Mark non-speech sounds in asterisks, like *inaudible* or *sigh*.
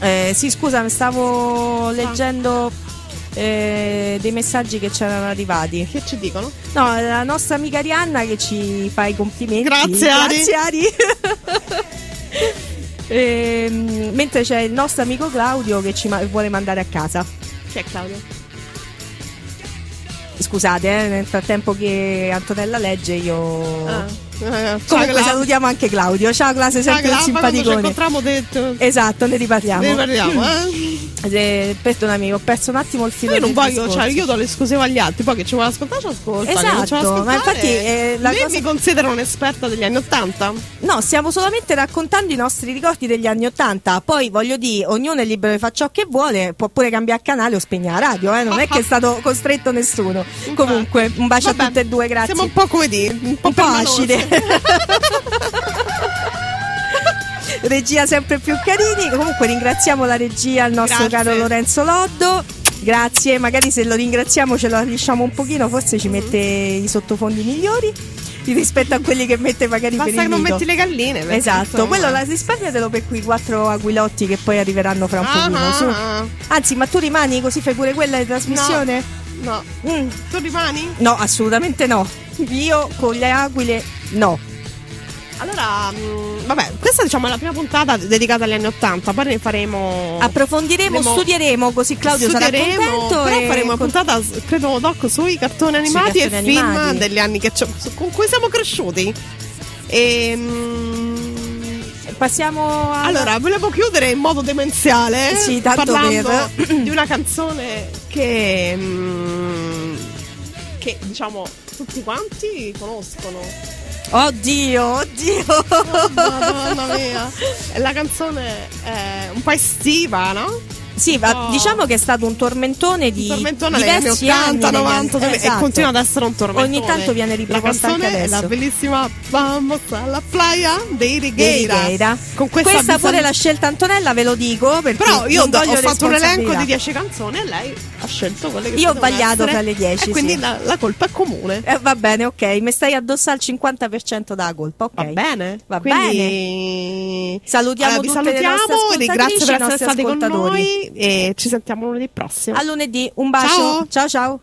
Eh, sì, scusa, stavo leggendo eh, dei messaggi che ci erano arrivati. Che ci dicono? No, la nostra amica Arianna che ci fa i complimenti. Grazie, Ari. Grazie, Ari. *laughs* Ehm, mentre c'è il nostro amico Claudio che ci ma- vuole mandare a casa. Chi è Claudio? Scusate, eh, nel frattempo che Antonella legge io... Ah. Eh, Comunque salutiamo anche Claudio. Ciao Cla, sei ciao, sempre un quando ci simpaticone. incontriamo detto. Esatto, ne riparliamo. Ne parliamo, eh? Eh, perdonami, ho perso un attimo il filo Io non voglio, discorso. cioè io do le scuse agli altri, poi che ci vuole ascoltare ci ascolta. Esatto, ma ascoltare, infatti, eh, la cosa- mi considero un'esperta degli anni Ottanta. No, stiamo solamente raccontando i nostri ricordi degli anni Ottanta. Poi voglio dire, ognuno è libero di fare ciò che vuole, può pure cambiare canale o spegnere la radio, eh? non è che è stato *laughs* costretto nessuno. Comunque, un bacio Vabbè, a tutte e due, grazie. Siamo un po' come dire, un po', un po' acide. *laughs* *laughs* regia sempre più carini. Comunque ringraziamo la regia, il nostro Grazie. caro Lorenzo Loddo. Grazie, magari se lo ringraziamo ce lo lisciamo un pochino, forse ci mette i sottofondi migliori *laughs* rispetto a quelli che mette magari Basta per che il non video. metti le galline. Esatto, insomma- quello la risparmiatelo per quei quattro aguilotti che poi arriveranno fra un Ah, pochino. Su. ah, Anzi, ma tu rimani così fai pure quella di trasmissione? No, Mm, tu rimani? no, assolutamente no. Io con le aquile no. Allora, mh, vabbè, questa diciamo è la prima puntata dedicata agli anni Ottanta, poi ne faremo... Approfondiremo, Faremo- studieremo così Claudio sarà studieremo, contento. però faremo una puntata, credo, doc sui cartoni animati cartoni e film animati. degli anni che con cui siamo cresciuti. E, mh, Passiamo a... allora, volevo chiudere in modo demenziale Sì, tanto parlando per- *clears throat* di una canzone che, mh, che diciamo tutti quanti conoscono. Oddio, oddio. Madonna mia. La canzone è un po' estiva, no? Sì, ma Oh. diciamo che è stato un tormentone di Un tormentone diversi 80, anni, negli 90 anni- e esatto. continua ad essere un tormentone. Ogni tanto viene riproposta La anche adesso. la bellissima Vamos alla playa dei Righeira. Righeira. Con questa, Questa bisogna- pure l'ha scelta Antonella, ve lo dico. Però io do- ho fatto un elenco di 10 canzoni e lei ha scelto quelle che Io ho sbagliato essere, fra le 10, E quindi la, la colpa è comune. Eh, va bene, ok. Mi stai addossando al 50% da colpa, ok. Va bene, Va Quindi... Salutiamo Allora, tutte le nostre salutiamo, ascoltatrici, grazie per essere stati con ascoltatori. noi e ci sentiamo lunedì prossimo. A lunedì, un bacio. Ciao. ciao. ciao.